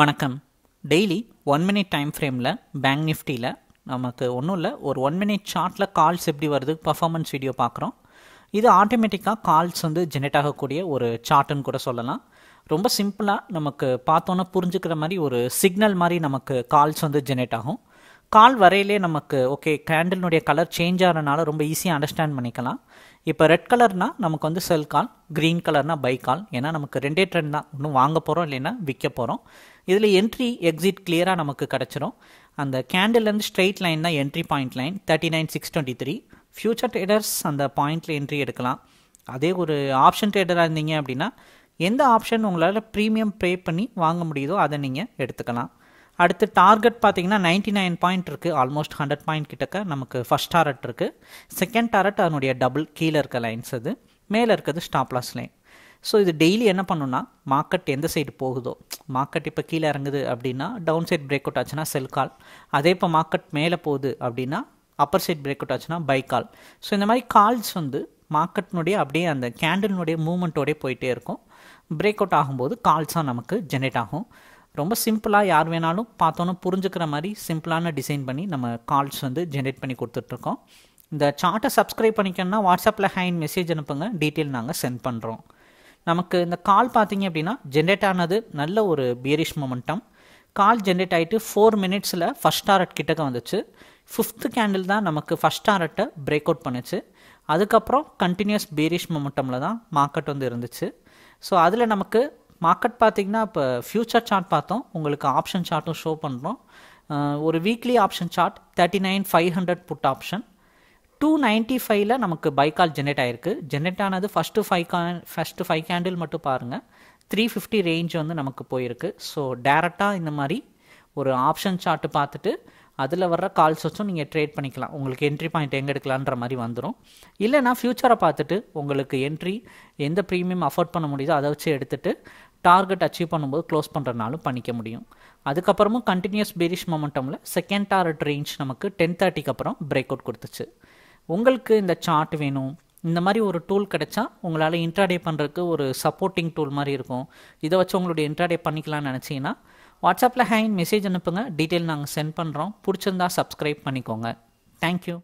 வணக்கம். Daily one minute time ஃப்ரேமில் bank நிஃப்டியில் நமக்கு ஒன்றும் இல்லை ஒரு ஒன் மினிட் சார்ட்டில் கால்ஸ் எப்படி வருது பர்ஃபார்மன்ஸ் வீடியோ பார்க்குறோம். இது ஆட்டோமேட்டிக்காக கால்ஸ் வந்து ஜெனரேட் ஆகக்கூடிய ஒரு சார்ட்டுன்னு கூட சொல்லலாம். ரொம்ப சிம்பிளாக நமக்கு பார்த்தோன்னே புரிஞ்சுக்கிற மாதிரி ஒரு சிக்னல் மாதிரி நமக்கு கால்ஸ் வந்து ஜெனரேட் ஆகும். கால் வரையிலே நமக்கு ஓகே கேண்டில்னுடைய கலர் சேஞ்ச் ஆகிறனால ரொம்ப ஈஸியாக அண்டர்ஸ்டாண்ட் பண்ணிக்கலாம். இப்போ ரெட் கலர்னால் நமக்கு வந்து செல் கால் க்ரீன் கலர்னால் பை கால் ஏன்னா நமக்கு ரெண்டே ட்ரெண்ட் தான். இன்னும் வாங்க போகிறோம் இல்லைன்னா விற்க போகிறோம் இதில் என்ட்ரி எக்ஸிட் கிளியராக நமக்கு கிடச்சிரும். அந்த கேண்டில்லேருந்து ஸ்ட்ரெயிட் லைன் தான் entry point line thirty nine six twenty three future traders அந்த பாயிண்டில் என்ட்ரி எடுக்கலாம். அதே ஒரு ஆப்ஷன் ட்ரேடராக இருந்தீங்க அப்படின்னா எந்த ஆப்ஷன் உங்களால் ப்ரீமியம் பே பண்ணி வாங்க முடியுதோ அதை நீங்கள் எடுத்துக்கலாம். அடுத்து டார்கெட் பார்த்தீங்கன்னா நைன்டி நைன் பாயிண்ட் இருக்குது ஆல்மோஸ்ட் ஹண்ட்ரட் பாயிண்ட் கிட்டக்க நமக்கு ஃபஸ்ட் டாரட் இருக்குது செகண்ட் டாரட் அதனுடைய டபுள் கீழே இருக்க லைன்ஸ் அது மேலே இருக்கிறது ஸ்டாப் லாஸ் லைன் ஸோ இது டெய்லி என்ன பண்ணுன்னா மார்க்கெட் எந்த சைடு போகுதோ மார்க்கெட் இப்போ கீழே இறங்குது அப்படின்னா டவுன் சைட் பிரேக் அவுட் ஆச்சுன்னா செல் கால் அதே இப்போ மார்க்கெட் மேலே போகுது அப்படின்னா அப்பர் சைட் பிரேக் அவுட் ஆச்சுன்னா பை கால் ஸோ இந்த மாதிரி கால்ஸ் வந்து மார்க்கெட்னுடைய அப்படியே அந்த கேண்டில்னுடைய மூமெண்ட்டோடய போயிட்டே இருக்கும். பிரேக் அவுட் ஆகும்போது கால்ஸாக நமக்கு ஜென்ரேட் ஆகும். ரொம்ப சிம்பிளாக யார் வேணாலும் பார்த்தோன்னு புரிஞ்சுக்கிற மாதிரி சிம்பிளான டிசைன் பண்ணி நம்ம கால்ஸ் வந்து ஜென்ரேட் பண்ணி கொடுத்துட்ருக்கோம். இந்த சார்ட்டை சப்ஸ்கிரைப் பண்ணிக்கணும்னா வாட்ஸ்அப்பில் ஹேண்ட் மெசேஜ் அனுப்புங்க. டீட்டெயில் நாங்கள் சென்ட் பண்ணுறோம் நமக்கு இந்த கால் பார்த்தீங்க அப்படின்னா ஜென்ரேட் ஆனது நல்ல ஒரு பியரிஷ் மொமெண்டம் கால் ஜென்ரேட் ஆகிட்டு ஃபோர் மினிட்ஸில் ஃபஸ்ட் டாரட் கிட்டக்க வந்துச்சு. ஃபிஃப்த்து கேண்டில் தான் நமக்கு ஃபஸ்ட் டாரட்டை பிரேக் அவுட் பண்ணுச்சு. அதுக்கப்புறம் கண்டினியூஸ் பீரிஷ் மொமெண்டமில் தான் மார்க்கெட் வந்து இருந்துச்சு. ஸோ அதில் நமக்கு மார்க்கெட் பார்த்திங்கன்னா இப்போ ஃப்யூச்சர் சார்ட் பார்த்தோம். உங்களுக்கு ஆப்ஷன் சார்ட்டும் ஷோ பண்ணுறோம் ஒரு weekly option chart thirty nine five hundred put option two ninety ஃபைவ்ல நமக்கு பைக்கால் ஜென்ரேட் ஆயிருக்கு. ஜென்ரேட் ஆனது ஃபஸ்ட்டு ஃபைவ் கா ஃபஸ்ட்டு ஃபைவ் கேண்டில் மட்டும் பாருங்கள் த்ரீ ஃபிஃப்டி ரேஞ்ச் வந்து நமக்கு போயிருக்கு. ஸோ டேரெக்டாக இந்த மாதிரி ஒரு ஆப்ஷன் சார்ட்டு பார்த்துட்டு அதில் வர்ற கால்ஸ் வச்சும் நீங்கள் ட்ரேட் பண்ணிக்கலாம். உங்களுக்கு என்ட்ரி பாயிண்ட் எங்கே எடுக்கலான்ற மாதிரி வந்துடும் இல்லைனா ஃப்யூச்சரை பார்த்துட்டு உங்களுக்கு என்ட்ரி எந்த ப்ரீமியம் அஃபோர்ட் பண்ண முடியுதோ அதை வச்சு எடுத்துகிட்டு டார்கெட் அச்சீவ் பண்ணும்போது க்ளோஸ் பண்ணுறதுனாலும் பண்ணிக்க முடியும். அதுக்கப்புறமும் கண்டினியூஸ் பேரிஷ் மொமெண்டமில் செகண்ட் டார்கெட் ரேஞ்ச் நமக்கு டென் தேர்ட்டிக்கு அப்புறம் பிரேக் அவுட் கொடுத்துச்சு. உங்களுக்கு இந்த சார்ட் வேணும். இந்த மாதிரி ஒரு டூல் கிடைச்சா உங்களால் இன்ட்ராடே பண்ணுறதுக்கு ஒரு சப்போர்ட்டிங் டூல் மாதிரி இருக்கும். இதை வச்சு உங்களுடைய இன்ட்ராடே பண்ணிக்கலாம்னு நினச்சிங்கன்னா வாட்ஸ்அப்பில் ஹேண்ட் மெசேஜ் அனுப்புங்க. டீட்டெயில் நாங்கள் சென்ட் பண்ணுறோம் பிடிச்சிருந்தா சப்ஸ்கிரைப் பண்ணிக்கோங்க. தேங்க்யூ